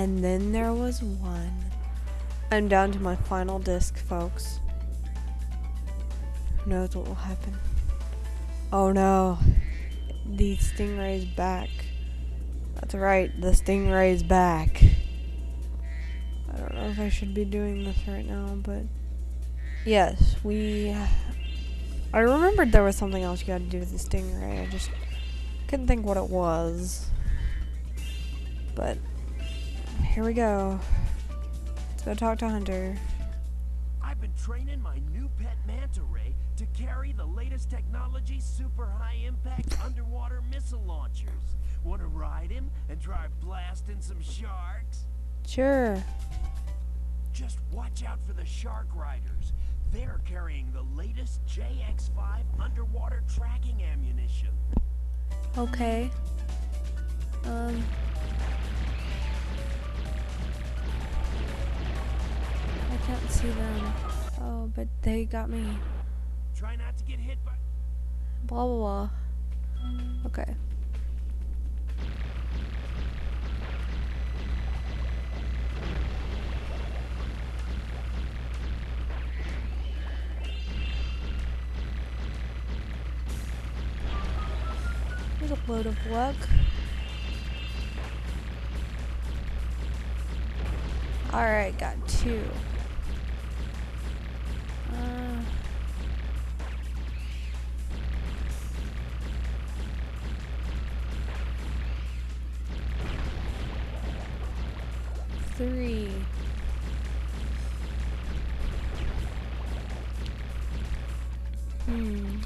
And then there was one. I'm down to my final disc, folks. Who knows what will happen? Oh no. The stingray's back. That's right, the stingray's back. I don't know if I should be doing this right now, but yes, we. Uh, I remembered there was something else you had to do with the stingray. I just couldn't think what it was. But here we go. Let's go talk to Hunter. I've been training my new pet manta ray to carry the latest technology super high impact underwater missile launchers. Want to ride him and try blasting some sharks? Sure. Just watch out for the shark riders. They're carrying the latest JX5 underwater tracking ammunition. Okay. Um. Can't see them. Oh, but they got me. Try not to get hit by. Blah blah blah. Okay. Here's a load of luck. Alright, got two. Hmm.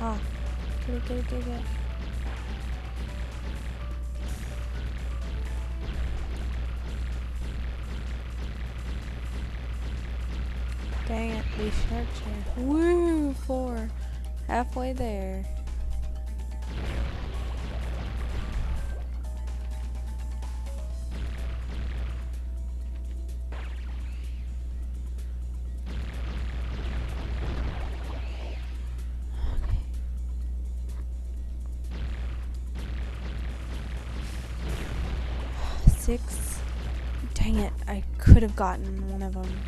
Ah. Get it, get it, get it, get it. Dang it, these sharks are. Woo! Four. Halfway there. Six. Dang it, I could have gotten one of them.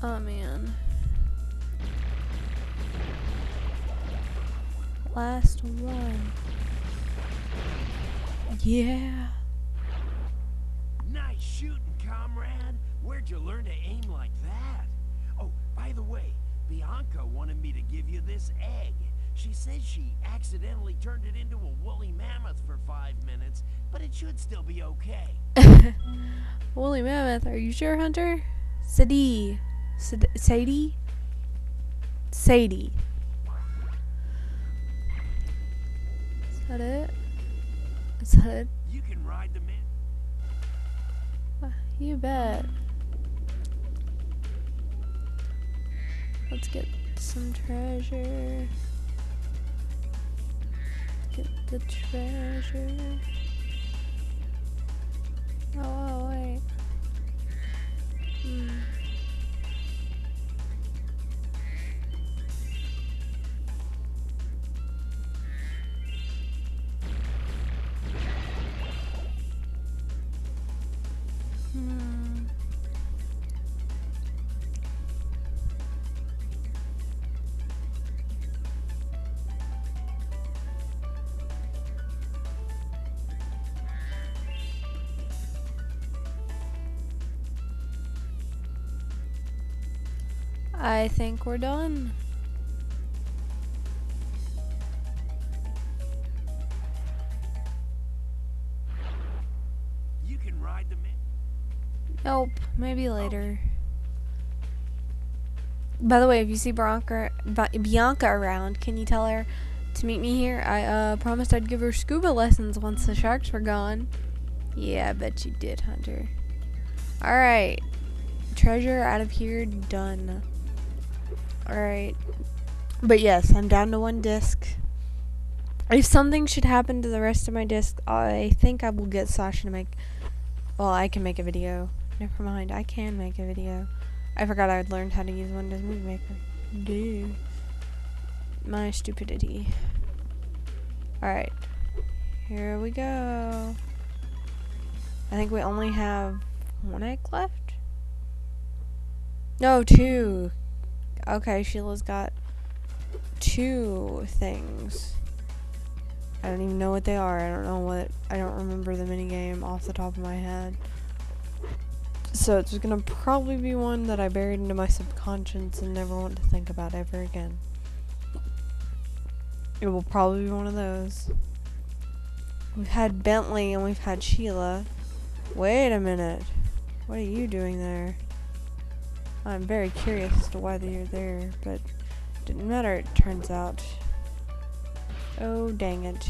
Oh man. Last one. Yeah. Where'd you learn to aim like that? Oh, by the way, Bianca wanted me to give you this egg. She says she accidentally turned it into a woolly mammoth for five minutes, but it should still be okay. Woolly mammoth, are you sure, Hunter? Sadie. Sad- Sadie? Sadie. Is that it? Is that it? You can ride the man. You bet. Let's get some treasure. Get the treasure. Oh, I think we're done. You can ride the man. Nope, maybe later. By the way, if you see Bianca, Bianca around, can you tell her to meet me here? I uh, promised I'd give her scuba lessons once the sharks were gone. Yeah, I bet you did, Hunter. Alright. Treasure out of here, done. Alright. But yes, I'm down to one disc. If something should happen to the rest of my disc, I think I will get Sasha to make Well, I can make a video. Never mind, I can make a video. I forgot I had learned how to use Windows Movie Maker. Dude. My stupidity. Alright. Here we go. I think we only have one egg left? No, two. Okay, Sheila's got two things. I don't even know what they are. I don't know what. I don't remember the minigame off the top of my head. So it's gonna probably be one that I buried into my subconscious and never want to think about ever again. It will probably be one of those. We've had Bentley and we've had Sheila. Wait a minute. What are you doing there? I'm very curious as to why you're there, but didn't matter it turns out. Oh dang it.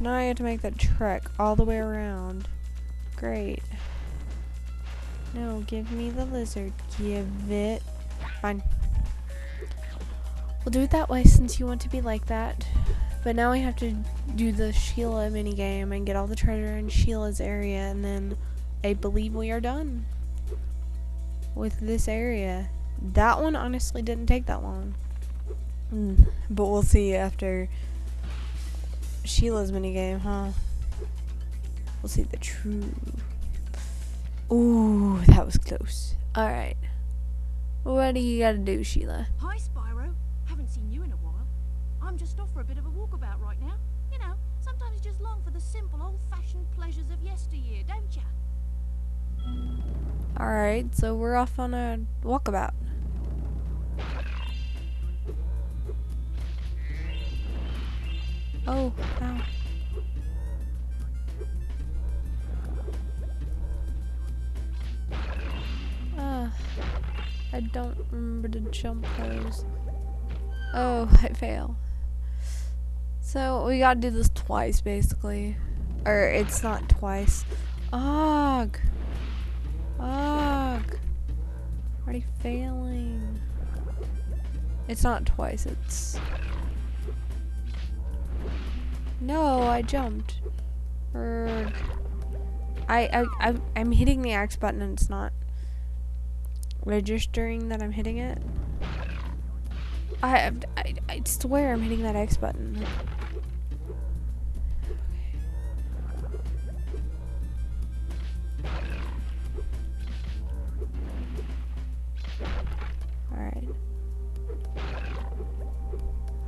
Now I have to make that trek all the way around. Great. No, give me the lizard. Give it. Fine. We'll do it that way since you want to be like that. But now we have to do the Sheila minigame and get all the treasure in Sheila's area and then I believe we are done with this area. That one honestly didn't take that long. Mm, but we'll see after Sheila's minigame, huh? We'll see the true. Ooh, that was close. Alright. What do you gotta do, Sheila? Hi, Spyro. Haven't seen you in a while. I'm just off for a bit of a walkabout right now. You know, sometimes you just long for the simple, old-fashioned pleasures of yesteryear, don't ya? Alright, so we're off on a walkabout. Oh, ow. Ah, I don't remember to jump those. Oh, I fail. So we gotta do this twice, basically. Or it's not twice. Ugh. Ugh. Already failing. It's not twice, it's... No, I jumped. I, I, I, I'm hitting the X button and it's not registering that I'm hitting it. I, I, I swear I'm hitting that X button.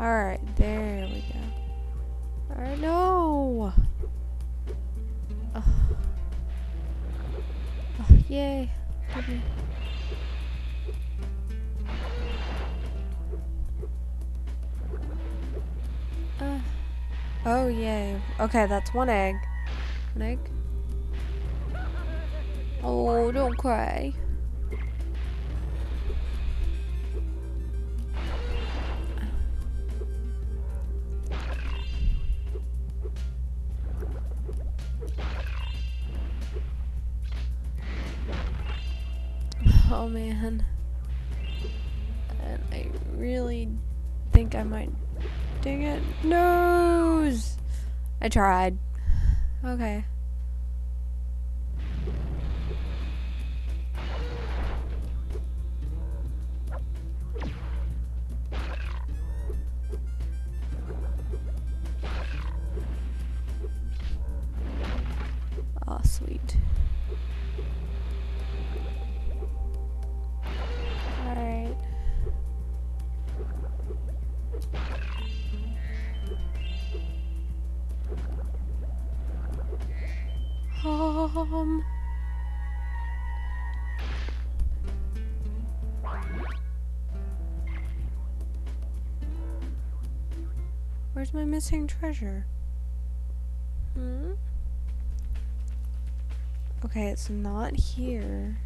Alright, there we go. Alright, no! Oh. Yay. Me. Uh. Oh, yay. Okay, that's one egg. One egg. Oh, don't cry. Oh man. And I really think I might. Dang it. Nose! I tried. Okay. Where's my missing treasure? Hmm? Okay, it's not here.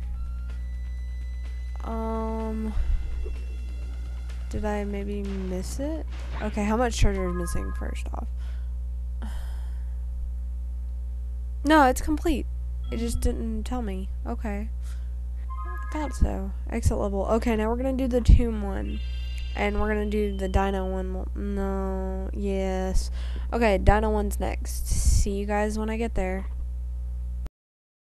Um. Did I maybe miss it? Okay, how much treasure is missing first off? No, it's complete. It just didn't tell me. Okay. I thought so. Exit level. Okay, now we're gonna do the tomb one. And we're gonna do the dino one. No, yes. Okay, dino one's next. see you guys when I get there.